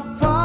apart.